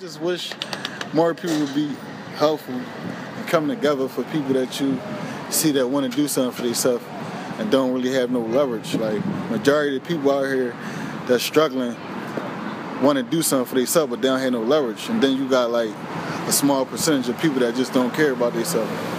Just wish more people would be helpful and come together for people that you see that want to do something for themselves and don't really have no leverage. Like majority of the people out here that's struggling want to do something for themselves, but they don't have no leverage. And then you got like a small percentage of people that just don't care about themselves.